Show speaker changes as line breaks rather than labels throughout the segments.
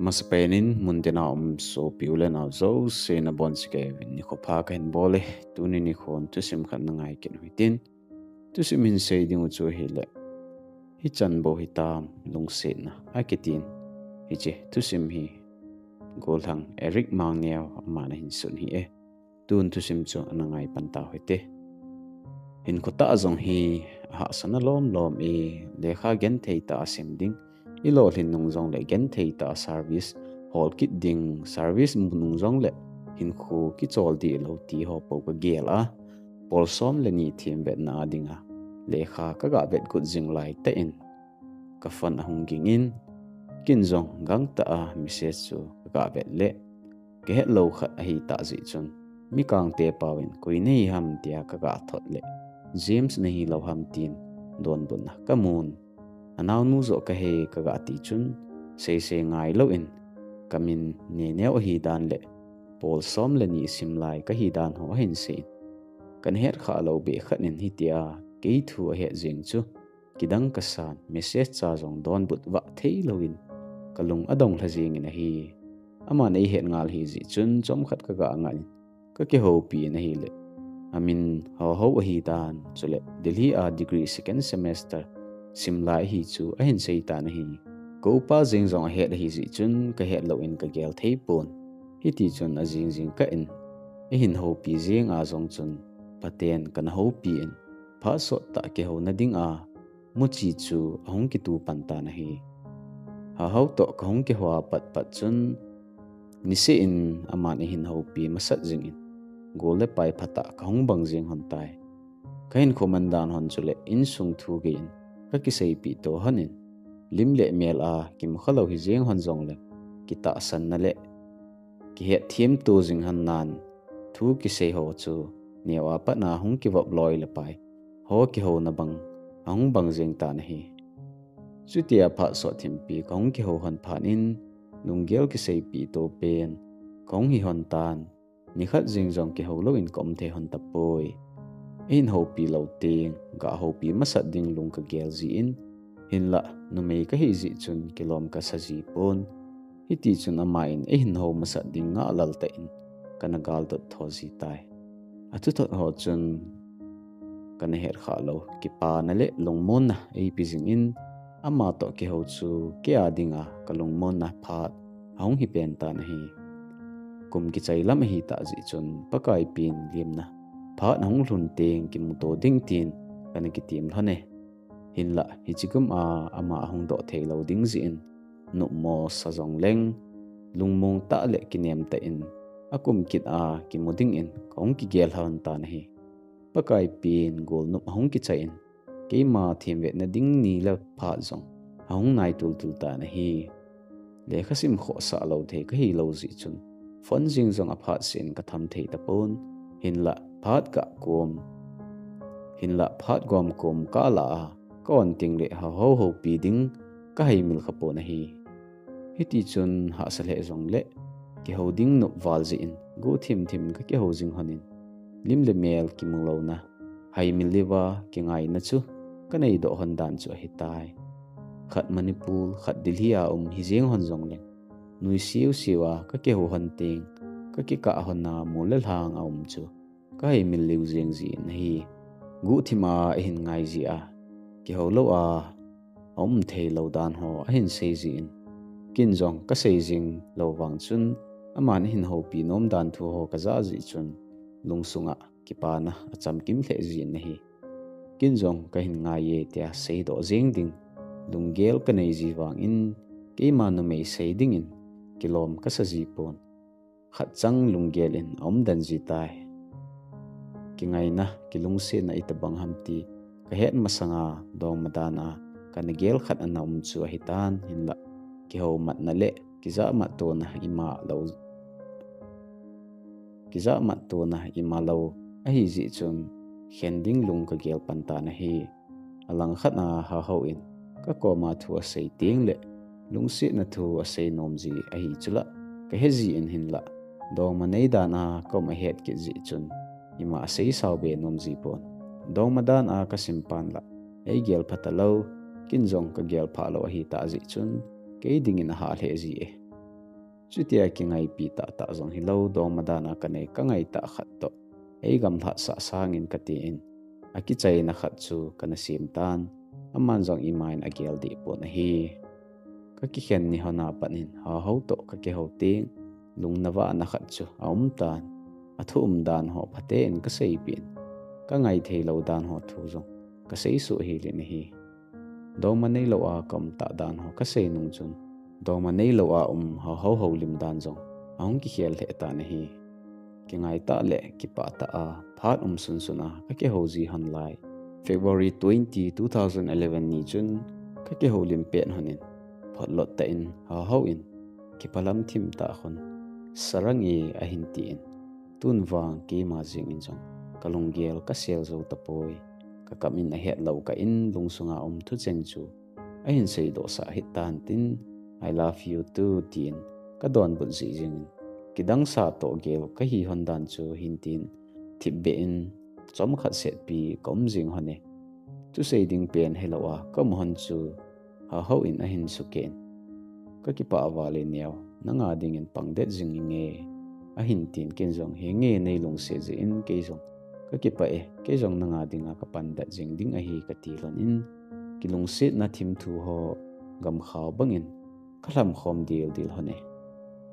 mas penin mundena om so piule na zo se na bon sike ni kho pha ka hin bole tu ni ni khon tu sim khan na ngai kin huitin tu sim in se ding chu hi le hi chan bo hi tam lung se na a ke tin hi che tu sim hi gol hang eric mang ne ma na hin sun hi e tun tu sim chu na ngai pan ta hoite in ko ta zong hi ha sana lom lom e le kha gen thei ta sim ding. Ilo hin nung zong le gen thei ta service. Hol kit ding service nung zong le hin khu ki chol di lo ti ho po ka gel a pol som le ni thim vet na dinga le kha ka ga vet kut jing lai te in. Ka fan hung ging in kin zong gang ta a message chu ka ga vet le ke het lo kha hi ta ji chun mi kang te pawin koi nei ham tia ka ga thot le james nei lo ham tin don bun ka mun anau nu zo ka he ka ga ti chun. Se se ngai lo in. Kamin ne ne o hi dan le. Pol som le ni sim lai ka hi dan ho hin se. Kan her kha lo be khat nin hi tia. Ke thu a he jing chu. Kidang ka san. Message cha jong don but wa thei lo in. Kalung adong la jing in hi. Ama nei het ngal hi ji chun. Chom khat ka ga ngal ka ke ho pi na hi le. Amin ho ho hi dan. Chule, delhi a degree second semester simla hi chu a hin sei ta na hi. Ko pa jing zong he hi zi chun, ka he lo in ka gel thei pon hi ti chun a jing jing ka in e hin ho pi jing a zong chun. Paten kan ho pi in pha so ta ke ho na ding a. Mu chi chu ahong ki tu pan ta na hi. Ha ho to ka hong ki hwa pat pat chun. Ni se in aman e hin ho pi ma sat jing in gole pai phata ka hong bang jing hon tai. Kain khomandan hon chule in sung thu ge in ka ki sei pi to hanin? Lim le mel a kim khalo hi jeng hon zong le. Ki ta san na le. Ki he thiam tu jing han nan. Thu ki sei ho chu. Newa pa na hung ki vop loi le pai. Ho ki ho na bang. Hung bang jeng ta na hi. Chu tia pha so thim pi kong ki ho han phan in. Lung gel ki sei pi to pen. Kong hi hon tan. Ni khat jing jong ki ho lo in kom the hon ta poi. in ho pi lo teng ga ho pi ma sa ding lung ka gel zi in. Hin la nu mei ka hi zi chun kilom ka sa zi pon hi ti chun ama in e hin ho ma sa ding nga lal ta in. Kana gal dot tho zi tai. A tu thot ho chun kana her kha lo ki pa na le lung mon na e pi zing in. Ama to ke ho chu ke a dinga ka lung mon na phat aung hi pen ta na hi. Kum ki chai lam hi ta zi chun pakai pin lim na. pha nang lun teng kim to ding tin kan ki tim lhane hin la hi chikum a ama hong do the lo ding zin. Nu mo sa jong leng lung mong ta le ki nem ta in. Akum kit a ki muding in kong ki gel han ta nahi pakai pin gol nu hong ki chain ke ma thim ve na ding ni la pha jong hong nai tul tul ta ne hi. Le khasim kho sa lo the ka hi lo zi chun. Fon jing jong a pha sin ka tham thei ta pon. Hin la phat ka kum. Hin la phat gom kum ka la kon ting le ha ho ho pi ding ka hai mil khapo na hi. Hi ti chun ha sa le zong le ki ho ding no wal ji in go thim thim ka ki ho jing hanin lim le mel ki mung lo na hai mil lewa ki ngai na chu ka nei do hon dan chu hi tai. Khat manipul khat dilhia um hi jeng hon zong le. Nui siu siwa ka ke ho hon ting ka ki ka hon na mulal hang a um chu. Cái mình lưu riêng gì hi ngũ thì mà hình ngay gì à? Cái hậu lâu à? Ông thầy lâu đàn họ hình xây gì kinh dòng cái xây dựng lâu vàng chun. Aman hin ho pi nom dan thu ho ka za gì chun? Lung à, ki pa na acham kim the ji nahi kin jong ka hin ngay ye tia sei do riêng ding lung gel ka nei gì wang in? Ke ma no mei sei ding in? Kilom ka sa ji pon khat chang lung gel in om dan gì tai? ki ngay na kilungsi na itabang hamti kahet masanga dong madana kanigel khat na umchu ahitan hinla kiho mat na le kiza mat to na ima lo kiza mat to na ima lo ahi ji chun hending lung ka gel panta na hi alang khat na ha ho in ka ko ma thu asai ting le lungsi na thu asai nom ji ahi chula ka he ji in hinla dong manei dana ko ma het ki ji chun ima asei saube nomzi pon dong madan a ka simpan la. Ei gel phatalo kin jong ka gel phalo hi ta ji chun ke ding in ha le ji e. Chutia ki ngai pi ta ta jong hi lo dong madan a ka ne ka ngai ta khat to. Ei gam tha sa sang in ka ti in aki chai na khat chu kana sim tan aman jong imain a gel di po na hi. Ka ki khen ni hona panin ha ho to ka ke ho ting lung nawa na khat chu aum tan. athu um dan ho phate en ka sei pin. Ka ngai thei lo dan ho thu zong ka sei su hi le ni hi. Do ma nei lo a kam ta dan ho ka sei nung chung do ma nei lo a um ha ho ho lim dan zong. Aung ki khel he ta ni hi. Ki ngai ta le ki pa ta a. Phat um sun suna ka ke ho ji han lai. February 20 2011 ni chun ka ke ho lim pen honin phot lot ta in ha ho in. Ki palam thim ta khon. Sarangi e ahin ti in. Tun wang ki ma jing in jong kalung gel ka sel zo tapoi ka kamin a het lo ka in, lung sunga om thu cheng chu a hin sei do sa hit tan tin. I love you too tin ka don bun si jing kidang sa to gel ka hi hon dan chu hin tin. Thip be in. Chom khat set pi, kom jing hone tu sei ding pen helawa kom hon chu ha ho in a hin su ken. Ka ki pa wa le niaw nanga ding in pang det jing nge E, a hin tin ken jong he nge nei long se je in ke jong ka ki pa e ke jong na nga a ka pan da jing ding a hi ka ti lon in. Ki long se na thim thu ho gam khaw bangin kalam khom dil dil hone.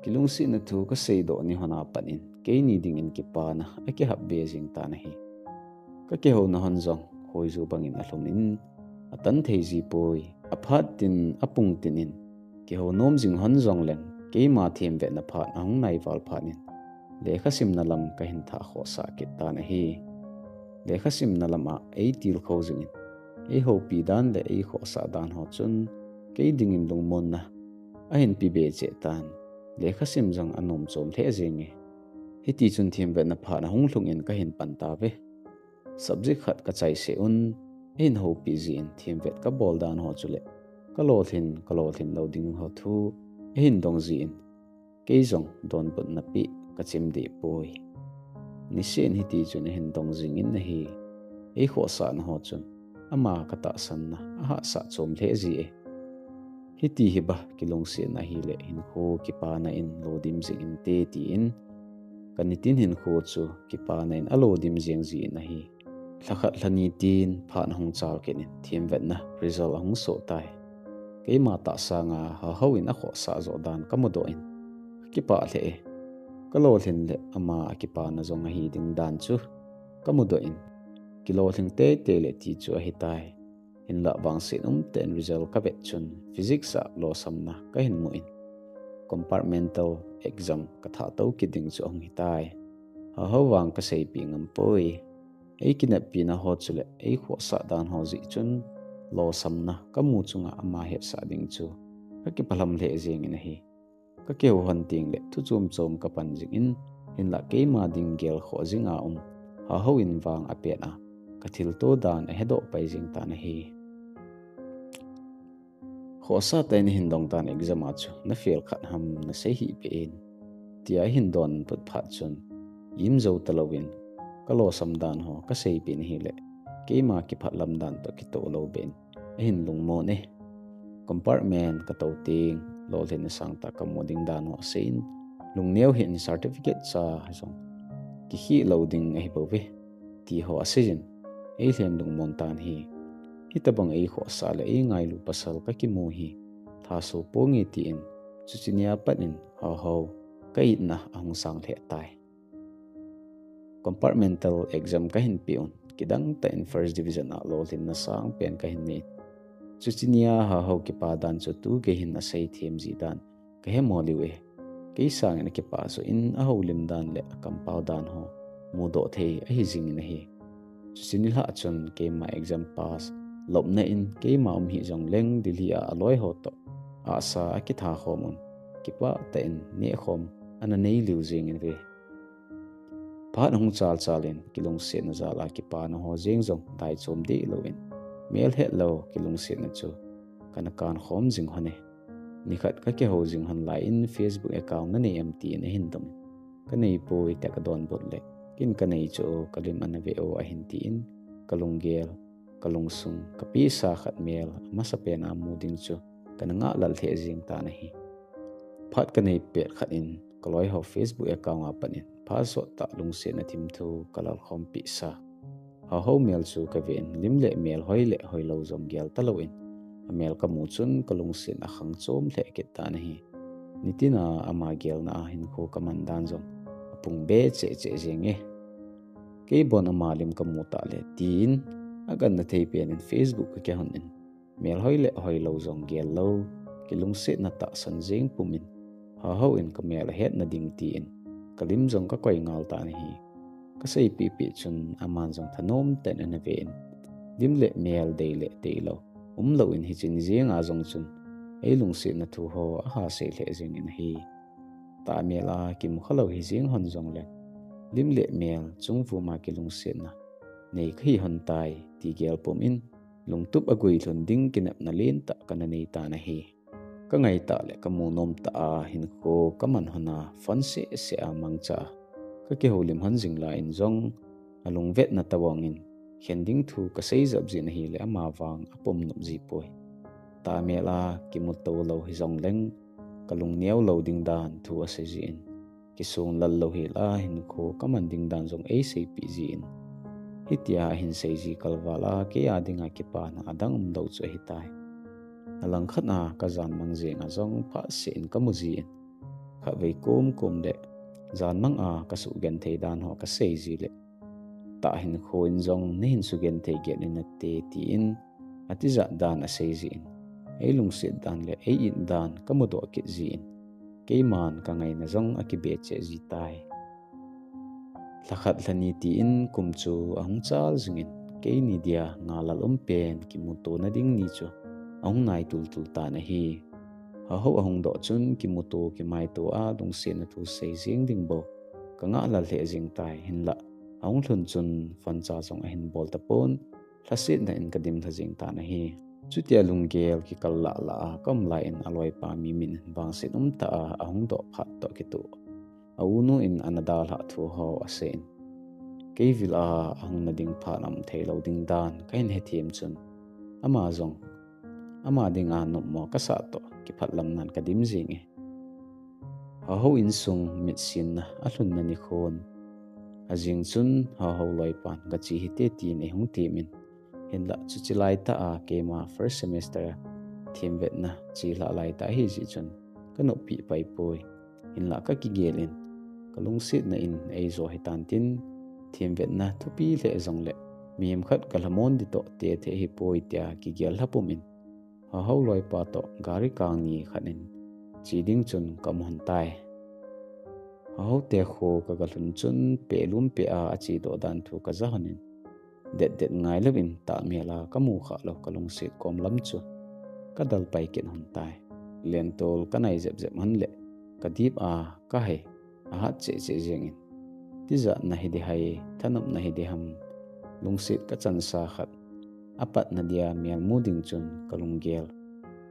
Ki lung si na thu ka sei do ni hona panin ke ni ding in ki pa na a ki hab be jing ta na hi. Ka ke ho na hon zong khoi zu bangin a hlom in. A tan thei ji poi a phat tin a pung tin in. Ke ho nom jing hon zong leng ke ma them ve na phat na nai wal phat nin kha sim na lam ka hin tha kho sa ki ta na hi. Le kha sim na lam a ei til kho jing in ei ho pi dan le ei kho sa dan ho chun. Ke ding in lung mon na. A hin pi be che tan. Le kha sim jang anom chom the jeng e. Hi ti chun thim ve na pha na hung hlung in ka hin pan ta ve. Subject khat ka chai se un. In ho pi zin thim vet ka bol dan ho chule. Ka lo thin, ka lo thin lo ding ho thu. Hin dong zin ke jong don bun na pi. ka chim di poi ni sen hi ti chun hin dong jing in na hi. E kho sa na ho chun. Ama ka ta san na. Aha sa chom the ji e. Hi ti hi ba kilong se na hi le hin kho ki pa na in lo dim jing in te ti in. Kanitin hin kho chu ki pa na in alo dim jing ji na hi. Lakhat lani tin phan hong chal ke ni thim vet na. Result hong so tai. Ke ma ta sa nga ha ho in a kho sa zo dan kamodo in. Ki pa le e. kalo thin le ama akipa na zong hi ding dan chu. Kamodo in. Kilo thing te te le ti chu hi tai. In la wang sin um ten result ka vet chun. Physics ah a lo samna ka hin mu in. Compartmental exam ka tha to ki ding chu ong hitai ha ho wang ka sei pi ngam poi ei kinap pi na ho chule ei kho sa dan ho zi chun. Lo samna ka mu chunga ama he sa ding chu. Ka ki palam le jeng in hi ka ke hon ting lệ thu chum chom ka pan jing in. In la ke ma ding gel kho zinga um ha ho in wang a pe na ka thil to dan a hedo pai jing ta na hi khosa ta ni hindong tan exam a chu na fail khat ham na se hi pe in. Tia hindon put phat chun yim zo talawin ka lo sam dan ho ka sei pin hi le ke ma ki phat lam dan to ki to lo ben hin lung mo ne compartment ka to ting lo len sang ta ka moding dan ho sein lung neu hin certificate sa song. Ki hi loading ai bo ve ti ho asijin ei hlem lung mon tan hi hitabang ei kho sa le ei ngai lu pasal ka ki mu hi tha so po nge ti in chu chinia panin ho ho kai na ang sang the tai compartmental exam ka hin pion kidang ta in first division a lo lin na sang pen ka hin ni chuchinia ha ho ke pa dan chu tu ke hin na sei them ji dan. Ke he moli we. Ke sang ne ke pa so in a ho lim dan le kam pa dan ho. Mu do the a hi jing ne hi chuchinil ha chun ke ma exam pass. Lop na in ke ma um hi jong leng dili a aloi ho to. A sa a ki tha khom un ki pa ta in ne khom. Ana nei liu jing in ve pa hong chal chalin kilong se na zala ki pa na ho jing jong dai chom de lo in mel het lo kilung se na chu. Kana kan khom jing hone. Nikhat ka ke ho jing han la in facebook account na ne mt na hindam kanei po ita ka don bot le. Kin kanei chu kalim anabe o a hin ti in. Kalung gel kalung sung kapi sa khat mel masa pe na mu ding chu. Kana nga lal the jing ta na hi. Phat kanei pe khat in kaloi ho facebook account a panin password ta lung se na thim thu kalal khom pi sa. Ha ho mel chu ka ven lim le mel hoi le hoi lo zong gel ta lo in. Mel ka mu chun kalung se a khang chom le ke ta na hi. Nitina ama gel na hin kho kaman dan zom pung be che che jenge ke bon ama lim ka mu ta le tin. Agan na thei pen in facebook ka hun in. Mel hoi le hoi lo zong gel lo. Kilung se na ta san jeng pumin ha ho in ka mel het na ding ti in. Kalim zong ka koi ngal ta ni hi. kasa ipi pi chun aman zong thanom ten ane vein. Dim le meal day le day lo. Um lo in hi chin zing a zong chun. Ei lung si na tu ho a ha se le zing in hi. Ta me la kim khalo hi zing hon zong le. Dim le meal chung fu ma ki lung si na. Nei khi hon tai ti gel pom in. Lung tup agui thun ding kinap na lin ta kana nei ta na hi. Ka ngai ta le ka mu nom ta a hin ko ka man hona fan se se a mang cha. Ka ke holim han dừng lại, in zong alung vet na tawang in hian ding thu ka sei zap zin hi le ama wang apom nup ji poi ta me la ki mu to lo hi zong leng ka lung niaw lo ding dan thu a se ji in ki sung lal lo hi la hin ko ka man ding dan zong ei sei pi ji in hitia hin sei ji kalwala ke ya dinga ki pa na adang um lo chu hi tai. Alang khat na ka zan mang je nga zong pha sin ka mu ji kha ve kom kom de zan mang a ah, ka su gen thei dan ho ka sei ji le. Ta hin kho in zong nen su gen thei gen in te ti in. Ati za dan a sei ji in. Ei lung sit dan le ei in dan ka mu do ki ji in. Ke man ka ngai na zong a ki be che ji tai. Lakhat lani ti in kum chu ang chal zingin ke ni dia nga lal um pen ki mu to na ding ni chu. Ang nai tul tul ta na hi. Ha ho ahong do chun ki mutu ki mai to a dong se na thu sei jing ding bo ka nga la le jing tai hin la ahong thun chun fan cha chong a hin bol ta pon thlasit na in kadim tha jing ta na hi. Chutia lungel ki kal la la kam la in aloi pa mi min bang sit um ta a ahong do phat to ki tu aunu in anadal ha thu ho asen keivil a ahong na ding pha nam thelo ding dan kain he thiam chun ama zong ama ding a no mo ka sa to ki phat lam nan ka dim zing e. Ha ho in sung mit sin na a hlun na ni khon a jing chun ha ho loi pan ga chi hi te ti ne hung ti min. Hin la chu chi lai ta a ke ma first semester thim vet na chi la lai ta hi ji chun. Ka no pi pai poi. Hin la ka ki gelin ka lung sit na in ei zo hi tan tin. Thim vet na thu pi le zong le. Miem khat kalamon di to te the hi poi tia ki gel hapumin ha hau loi pa to gari kang ni khanin. Chiding chun kamon tai hau te kho ka galun chun pelum pe a achi do dan thu ka zahanin det det ngai lobin ta mela kamu kha lo kalung sit kom lam chu. Kadal pai ken hon tai len tol kanai jep jep han le kadip a ka he a ha che che jengin tiza nahi de hai thanam nahi de ham lungsit ka chan sa khat apat na dia mial muding chun kalunggel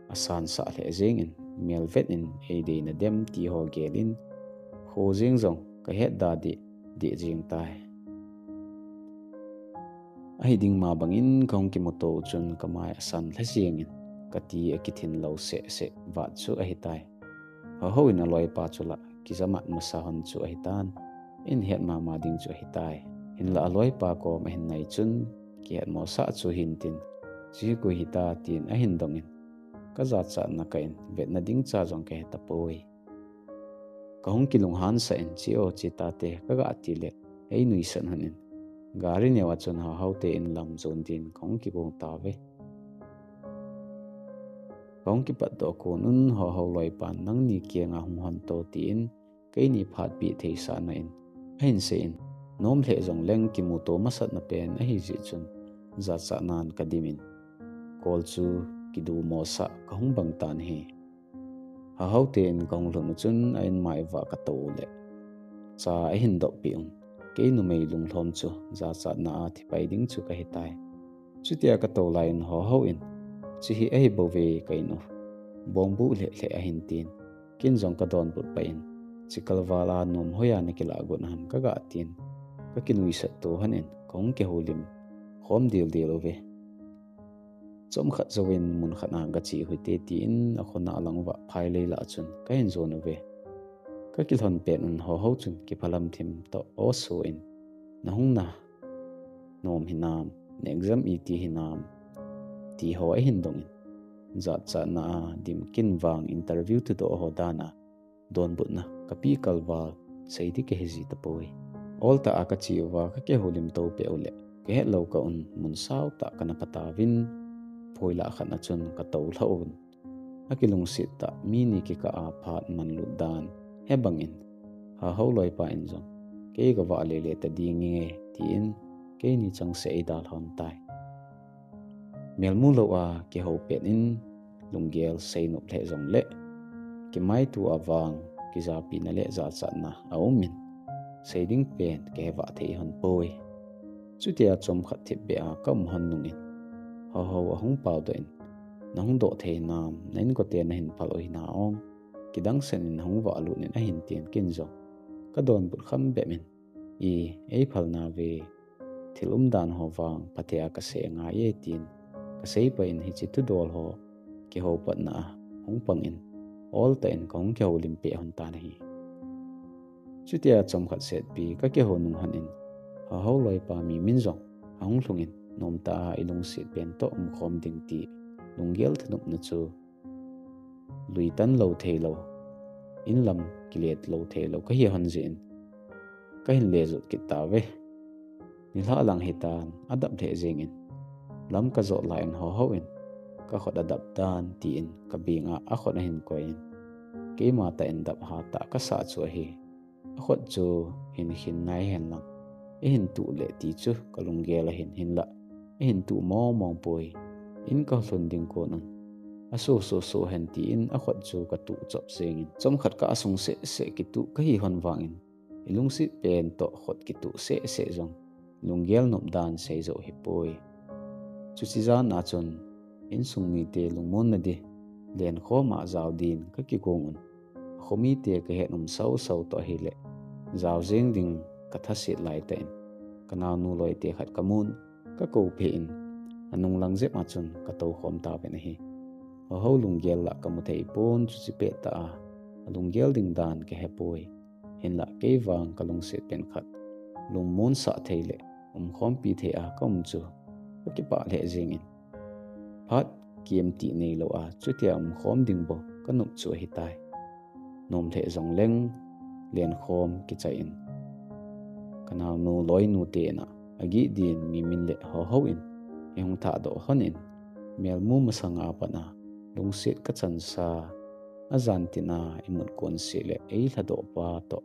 asan sa le zengin mial vetin in e na dem ti ho gelin. Ho zing zong ka het da di di jing tai. Ai ding ma bangin kong ki moto chun kamai asan la jingin kati akitin a lo se se va chu a hitai ho ho in a pa chula, ki masahan chu a hitan in het ma ma ding chu hitai in la loi pa ko ma hin nai chun ki mo sa chu hin tin. Chi ku hi ta tin a hin dongin ka za cha na ka in. Bet na ding cha jong ke ta poi ka hong ki lung han sa en chi o chi ta te ka ga ti le. Ei nui san han in gari ne wa chun ha hau te in lam zon din. Kong ki bong ta ve. Kong ki pat do ko nun ho ho loi pan nang ni kia nga hung han to tin in. Kai ni phat bi thei sa na in. Ain se in. Nom le zong leng ki mu to masat na pen a hi ji chun. Za sa nan kadimin kol chu kidu mo sa ka bang tan hi. Ha hau ten kong lung chun ain mai wa ka to le. Cha a hin do pi un ke nu mei lung thom chu za cha na a thi pai ding chu ka hi tai. Chu tia ka to lain ho ho in. Chi hi ai bo ve kai no bom bu le le a hin tin. Kin jong ka don bu pa in. Chi kal wa la nom ho ya ne ki la gun ham ka ga tin. Ka kin wi sa to hanin kong ke holim khom dil dil ove chom khat zawin mun khana ga chi hui te ti in a khona alang wa phai le la chun kain zon ve ka ki thon pe nun ho ho chun ki phalam thim to o so in. Na hung na nom hinam ne exam i ti hinam ti ho a hin dong in. Za cha na dim kin wang interview tu do ho dana don but na kapi sei saidi ke hezi tapoi chi wa ka ke holim to pe ole ke he lo ka un mun sao ta kana pata vin phoila khana chun ka to hlaun akilung sit ta mi ni ki ka a phat man lu dan. He bangin ha ho loi pa in zo ke ga wa le le ta ding nge ti in. Ke ni chang se dal hon tai. Mel mu lo a ke ho pen in lunggel sei nup the zong le. Ki mai tu awang ki za pi na le za cha na a umin sei ding pen ke wa the hon poi. chutia chom kha thip be a kam han nung in ha ha wa hung pau do in nang do the nam nen ko te na hin pal oi na ong. Ki dang sen in hung wa lu nin a hin tien kin zo. Ka don bul kham be min. I ei phal na ve. Thilum dan ho wang patia ka se nga ye tin ka sei pa in hi chi tu dol ho. Ki ho pat na hung pang in. All ta in kong kya olimpi hon ta na hi. Chutia chom khat set bi ka ke ho nung han in. Ha ho loi pa mi min zong hung lungin nom ta ilung sit pen to um khom ding ti lunggel thanuk na chu lui tan lo the lo in lam kilet lo the lo ka hi han zin ka hin le zut ki ta ve ni la lang hi tan adap the zing in lam ka zo la in ho ho in ka khot adap tan ti in ka binga a khot na hin ko in ke ma ta in dap ha ta ka sa chu hi a khot chu hin hin nai hen lang e hin tu le ti chu kalung ge la hin hin la hin tu mo mong poi in ka hlun ding ko nan a so so so hen ti in, a khot chu ka tu chop seng in chom khat ka asung se se ki tu ka hi hon wang in ilung si pen to khot ki tu se se zong lunggel nop dan se zo hi poi chu si za na chon in sung mi te lungmon na di len kho ma zaw din ka ki kong un khomi te ka he num sau sau to hi le zaw jing ding ka tha sit lai te in kana nu loi te khat kamun ka ko phe in. Anung lang zep ma chun, ka to khom ta ve na ở ho ho lung gel la ka mu thei pon chu chi pe ta a. Lung gel ding dan ke he poi. Hin la ke wang ka lung se pen khat. Lung mon sa thei le um khom pi the a kom um chu. Ka ki pa le jing in. Phat, kiem ti nei lo a, chu tia um khom ding bo, ka nup chu hi tai. Nom the zong leng, len khom ki chai in. kana nu loi nu te na. Agi din mi min le ho ho in. Ehung ta do honin mel mu masanga pa na. Lung sit ka chan sa. Azan ti na imut kon se le ei la do pa to.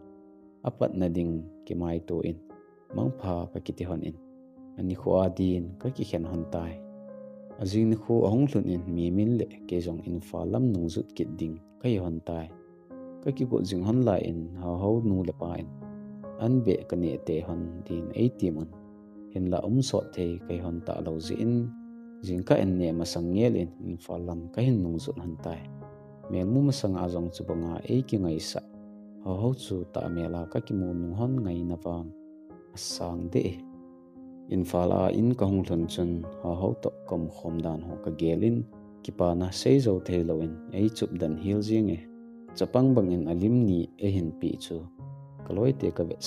Apat na ding ki mai to in. Mang pha ka kiti hon in. Ani khwa din ka ki khen hon tai. Azin khu ahung lun in mi min le ke jong in fa lam nu zut kit ding ka hon tai. Ka ki bo jing hon la in ha ho nu le pa in. an be ka kani te hon din ei ti mun. Hin la um so te kai hon ta lo zi in. Jing ka en ne ma sang ngel in in falam ka hin nung zun han tai. Mel mu ma sang a jong chu banga ei ki ngai sa. Ho ho chu ta mela ka ki mu nung hon ngai na wang sang de. In fa la in ka hung thon chun ho ho to kom khom dan ho ka gelin kipa na sei zo the lo in ei chup dan hil jing e. Chapang bangin alim ni e hin pi chu. kaloi te ka vet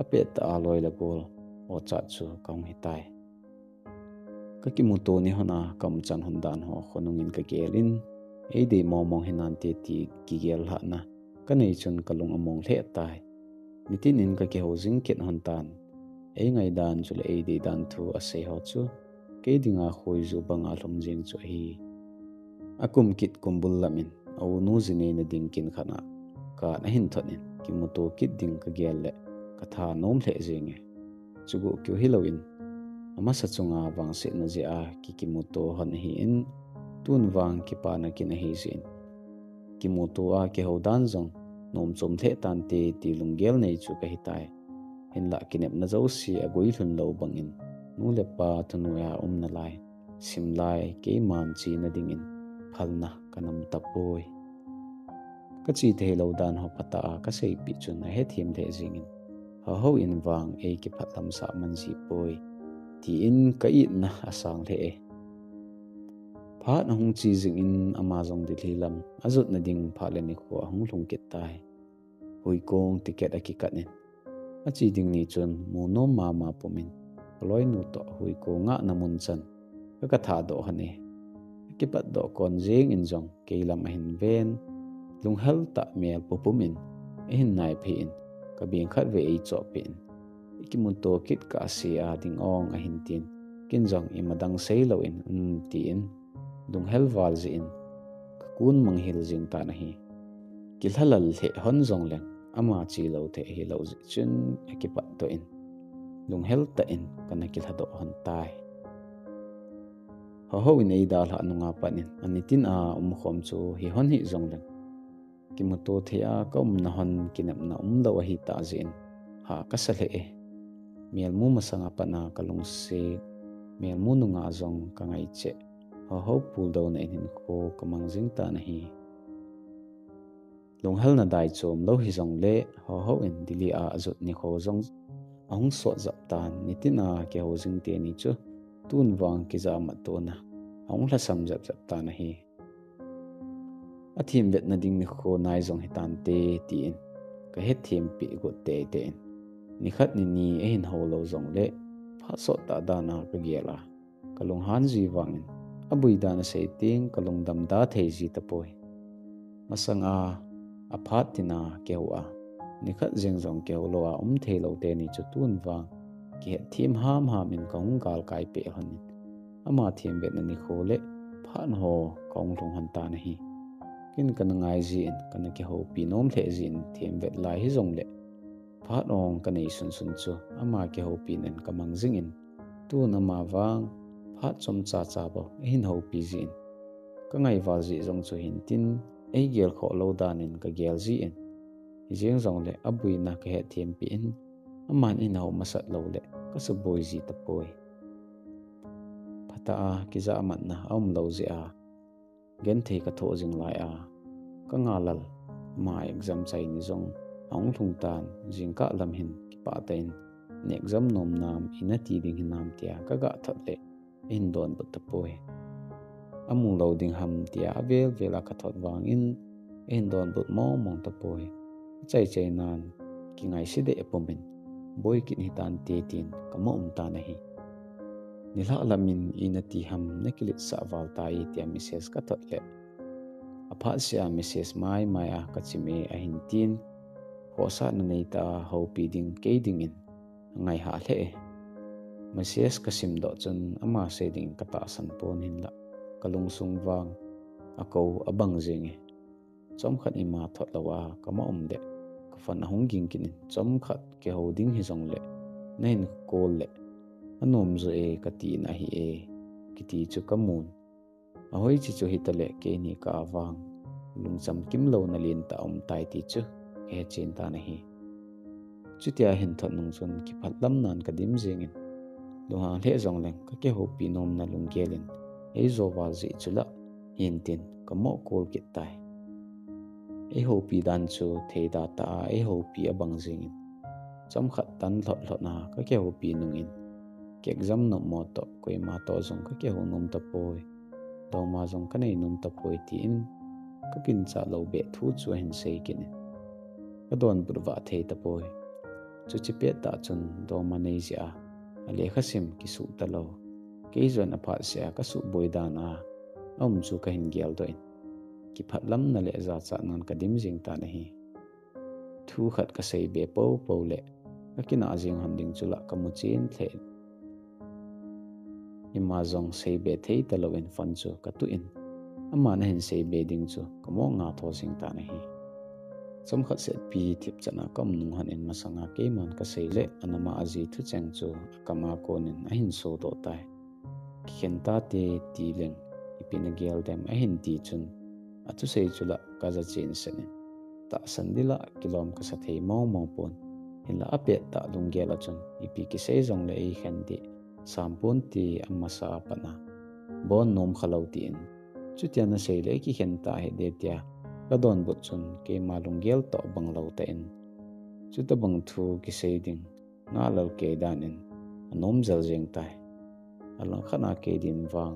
A pe ta aloi la gol o cha chu kaung hi tai. ka ki muto ni hona kam chan hon dan ho khonung in ka gelin. ei de mo mong hinan te ti ki gel ha na. Ka nei chun kalung among le tai. Nitin in ka ke hozing ket hon tan. Ei ngai dan chu le ei de dan thu a se ho chu. Ke dinga khoi zu banga lom jing chu hi. Akum kit kumbul lamin au nu zine na ding kin khana ka na hin thonin ki muto ki ding ka gel le ka tha nom le jing chugo kyu ama sa chunga wang se na je a ki ki muto han hi in, tun wang ki pa na ki na hi zin ki muto a ke ho dan zong, nom chom the tan te ti lunggel nei chu ka hitai hin la kinep na zo si a goi thun lo bangin nu le pa thunu ya um na lai. Sim lai ke man chi na ding in. Phal na kanam tapoi ka chi the lo dan ho pata ka sei pi chun a he thim the zingin ho ho in wang e ki phatam sa man ji poi ti in ka i na asang the e pha na hung chi jing in amazon di thilam azut na ding pha le ni kho hung lung kit tai. Hui kong ticket a ki kanin a chi ding ni chun mu no ma ma pumin loi nu to hui ko nga na mun chan ka ka tha do hane ki pat do kon jing in jong ke lam a hin ven lung hel ta mel pupumin hin nai pin ka biang khat ve i cho pin ki mun to kit ka si a ding ong a hin tin kin jong i madang sei lo in um ti in dung hel wal zi in ka kun mang hil jing ta na hi ki hlalal he hon jong leng ama chi lo the hi lo zi chun ki pat to in. Lung hel ta in kana ki hado hon tai. Ho ho in ei dal ha nunga panin anitin a um khom chu hi hon hi jong leng ki mutu thea ka umna hon ki lo hi ta zin ha kasale eh. e miel mu masanga pana kalung se miel mu nunga zong ka ngai che ho ho pul do na in ko kamang jing ta na hi long hal na dai chom lo hi zong le. Ho ho in dili a azut ni kho zong. Ahung so zap tan nitina ke ho jing te ni chu tun wang ki za ma to na. Ahung la sam zap zap ta na hi a thim vet na ding ni kho nai zong he tan te ti in ka he thim pi go te te in ni khat ni ni e hin ho lo zong le. Pha so ta da na ka ge la. Ka long han ji wang in abui da na se ting ka long dam da the ji ta poi masang a a phat ti na ke wa ni khat jeng zong ke lo a um the lo te ni chu tun wa ke thim ham ham in kong gal kai pe han ama thim vet na ni kho le. Phan ho kong thong han ta na hi. Kin kan ngai zin, kan ki ho pi nom the zin in vet lai hi zong le. Phat ong kan ei sun sun chu, ama ki ho pi nen kamang zing in. Tu na ma wang phat chom cha cha bo, hin ho pi zin. Ka ngai wal zi zong chu hin tin, ei gel kho lo dan in ka gel zi in. Jeng zong le, abui na ka he thiam pi in. Aman in ho masat lo le, ka su boi zi ta poi. Phata a, ki za man na om lo zi a. gen thei ka tho jing lai a. Ka nga lal ma exam chai ni zong. Ong thung tan jing ka lam hin ki pa tain ne exam nom nam ina ti ding hin nam tia ka ga that le. In don but the poi amu lo ding ham tia avel vela ka thot wang in. In don but mo mong ta poi chai chai nan ki ngai si de e apomen boy ki ni tan te tin ka mo um ta na hi. nila alamin ina ti ham nekilit sa aval tayi tia mises ka totle. Apa siya mises mai maya katsime ahintin, hosa na naita hau piding kedingin, ngay hale eh. Mises kasimdo chun ama seding kataasan po ninla, kalungsung vang, akaw abang zingi. Chomkat ima totlawa kama umde, kafan ahong gingkinin, chomkat kehau ding hizong le, nain kol le. Anom zo e ka ti na hi e kiti chu kamun ahoi chi chu hitale ke ni ka wang. Lung cham kim lo na lin ta om tai ti chu, he chen ta na hi. Chu tia hin thot nung chun ki phat lam nan ka dim zingin lu ha le zong leng ka ke ho pi nom na lung gelin e zo wa zi chula hin tin ka mo kol ki tai. E ho pi dan chu the da ta e ho pi abang jing in. Cham khat tan lot lot na ka ke ho pi nung in ke exam no mo to koi ma to zong ka ke ho num ta poi do ma zong ka nei num ta poi ti in ka kin cha lo be thu chu hen sei kin ka don burwa thei ta poi chu chi pe ta chun do ma nei ja ale khasim ki su ta lo ke zon a phat sia ka su boi da na om chu ka hin gel do in ki phat lam na le za cha nan ka dim jing ta na hi. Thu khat ka sei be po po le ka kina jing ham ding chula ka mu chin thế. ima zong sei be thei talo in fan chu ka tu in ama na hin sei be ding chu kamo nga tho sing ta na hi som khat se pi thip chana kam nung han in masanga ke man ka sei le anama aji thu chang chu kama ko nin a hin so do tai. Khen ta te ti leng ipina gel dem a hin ti chun a chu sei chula ka za chin sen ta san sandila kilom ka sa thei mau mau pon hin la ape ta lung gel a chun ipi ki sei zong le ei khen di sampun ti amma sa pana bon nom khalau ti in chu na seile ki khen ta he de tia. Ka don but chun ke malung gel to bang lo ta in chuta bang thu ki sei ding. Nga lo ke dan in anom zal jeng tai alang khana ke din wang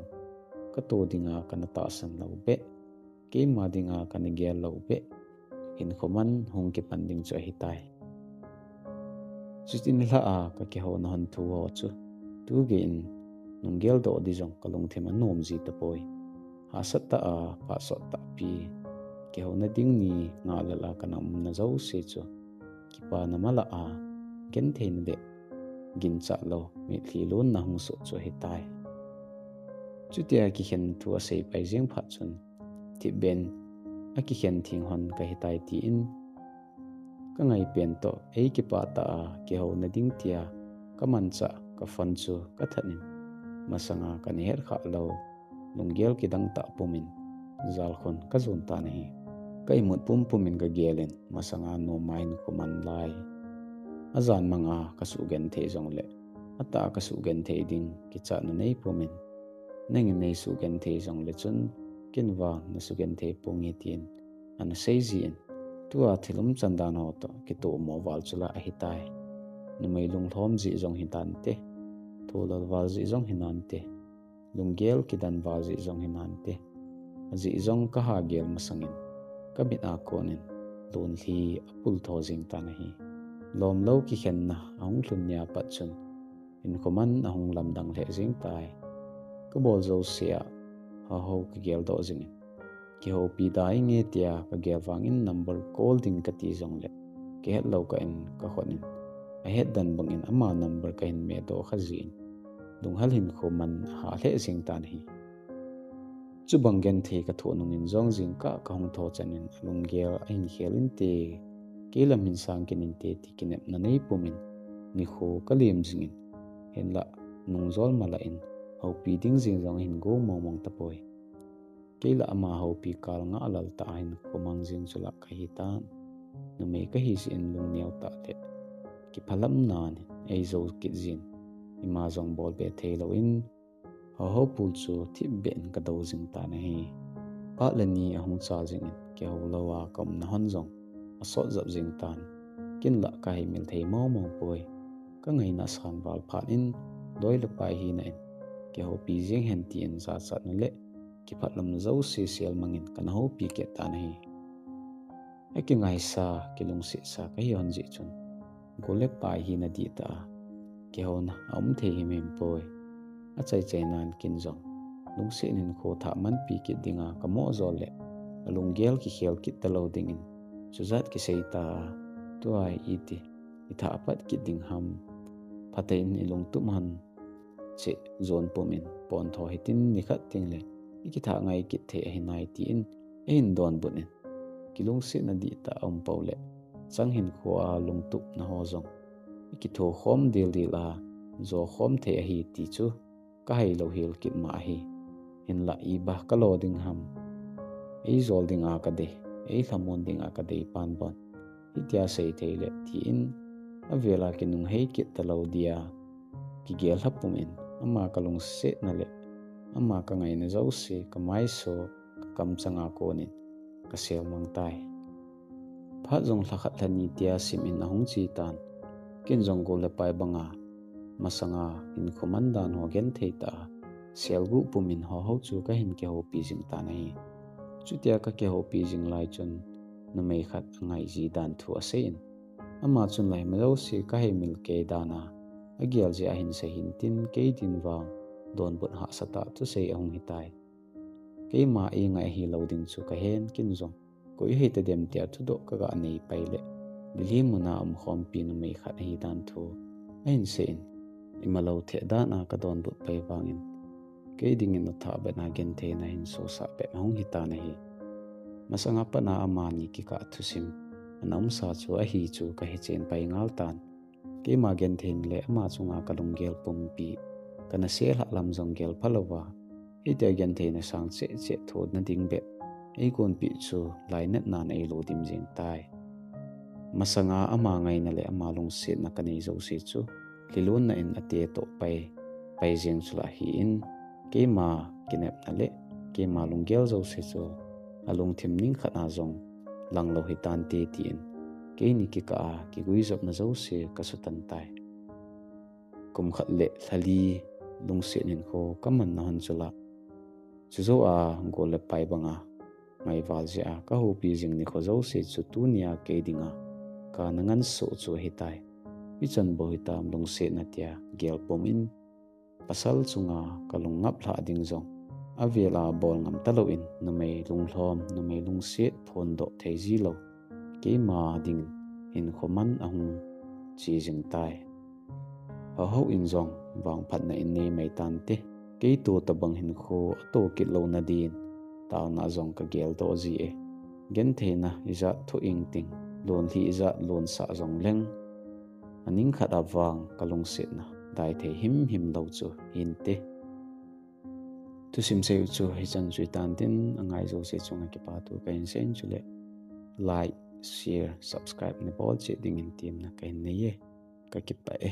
ka to dinga kana ta san lo be. Ke ma dinga kana gel lo be. In khoman hong ke panding cho hitai chutin la a ka ke ho na han thu ho chu. tuge in nunggel do odizong kalung thema nomzi tapoi hasat ta a pasot ta pi ke hona ding ni nga lala kana umna zau se cho ki pa na mala a ken thein de gin cha lo mi thli lo na hung so cho hetai chutia ki hen tu a sei pai jing pha chun ti ben a ki hen thing hon ka hetai ti in ka ngai pen to ei ki pa ta a ke hona ding tia kamancha ka fan chu ka thanin masanga ka neher kha lo lunggel ki dang ta pumin zal khon ka zon ta nei kai mut pum pumin ka gelen masanga no main kuman lai. Azan manga ka su gen the jong le. Ata ka su gen the ding ki cha na nei pumin neng nei su gen the jong le chun kinwa na su gen the pungi tin an sei zin tua thilum chandan ho to ki to mo wal chula a hitai nu mai lung thom ji jong hitan te. Thulal wal zi zong hinante. Te lunggel ki dan wal zi zong hinante. Zi zong ka ha gel masangin. Ka bit a konin lun hi apul tho jing ta na hi lom lo ki khen na ahung thun nya pat chun in khoman ahung lam dang le jing tai. Ka bol zo sia ha ho ki gel do jing ki ho pi dai nge tia ka gel wangin number call ding ka ti jong le. Ke het lo ka in ka khonin a het dan bangin ama number ka in me do kha zin dung hal hin khoman ha le jing tan hi chu bangen the ka tho nung in zong jing ka ka hong tho chanin lung gel ain khelin te hình hin sang kin in te ti kinep na nei pumin ni kho kalim jingin hen la nung zol mala in ho pi ding jing zong hin go mong mong tapoi keila ama ho pi kal nga alal ta hin komang jing chula ka hi ta nu me ka hi sin lung neu ta le ki phalam nan ei zo ki jin ima zong bol be the lo in. Ho ho pul chu thi ben ka do jing ta na hi. Pa la ni a hung cha jing in. Ke ho lo wa kom na hon zong. A so zap jing tan kin la ka hi mil thei mo mo poi ka ngai na san wal phat in. Doi lu pai hi na in. Ke ho pi jing hen ti in za sat na le. Ki phat lam zo se sel mangin kan ho pi ke ta na hi. Ai ngai sa ki lung se sa ka hi hon ji chun. Gole pai hi na di ta ke ho na om the hi mem poi a chai chai nan kin zong lung se nin kho tha man pi ki dinga ka mo zo le lung gel ki khel ki ta lo ding in chu ki sei ta tu ai i ti i tha pat ki ding ham. Phatein i lung tum han che zon pomin pon tho hitin ni khat ting le i ki tha ngai ki the hi nai ti in. In don bunin ki lung se na di ta om bầu le chang hin khwa lung tup na ho zong ki thu khom dil dil a zo khom the hi ti chu ka hai lo hil kit ma hi in la i ba ka lo ding ham ei zol ding a ka de ei thamon ding a ka de pan bon i tia sei thei le ti in. A vela ki nung hei kit ta lo dia ki gel hapum in ama ka lung se na le ama ka ngai na zo se ka mai so ka kam changa ko nin ka sel mang tai. Pha zong thakhat thani tia sim in ahung chi tan kin zong go le pai banga. Masanga in khomandan ho gen theita selgu pumin ho ho chu ka hin ke ho pi jing ta nei chutia ka ke ho pi jing lai chun. Na mei khat ngai ji dan thu asein ama chun lai melo si ka he mil ke dana agial ji ahin se hin tin ke din wang don bun ha sata tu sei ahung hitai ke ma e ngai hi lo din chu ka hen kin zong ko i hete dem tia thu do ka ga nei pai le. bilimu na am khom pi na mai kha hi dan thu. Ain sein imalo the da na ka don but pai wangin ke ding in tha ba na gen the na in so sa pe maung hi ta na hi. Masanga pa na amani ki ka thu sim. Anam um sa chu a hi chu ka he chen pai ngal tan. Ke ma gen thin le ama chunga kalung gel pum pi. Kana sel ha lam jong gel phalowa hi te gen the na sang che che thod na ding be. Ei kon pi chu lai net na nei lo dim jing tai. Masanga ama ngay na le ama lung na kanei zo si chu. Lilun na in ate to pai pai jeng chula hi in. Ke ma kinep na le, ke ma lung gel zo si chu. Alung thim ning khat na zong, lang lo hi tan te ti in. Ke ni ki ka ki gui zop na zo si ka su tan tai. Kum khat le thali lung si nin ko kaman na han chula. Chu zo a go le pai banga. Ngai wal ja ka hu pi jing ni kho zo si chu tu nia ke dinga. ka nangan so chu hitai i chan bo hitam long se na tia gel pomin pasal chunga kalung ngap la ding jong avela bol ngam talo in. Namai lung hlom thlom namai lung se phon do thei ji lo. Ke ma ding in khoman ahung chi jing tai. Ho ho in jong wang phat na in nei mai tan te. Ke to tabang hin kho to ki lo na din ta na jong ka gel do ji e. Gen the na ja thu ing ting. Lon hi iza lon sa zong leng aning khat awang kalung se na dai the him him lo chu hin te tu sim se chu hi chan suy tan tin angai zo se chunga ki pa tu ka in sen chule like, share, subscribe ni bol che ding in tìm na cái ne ye ka ki pa e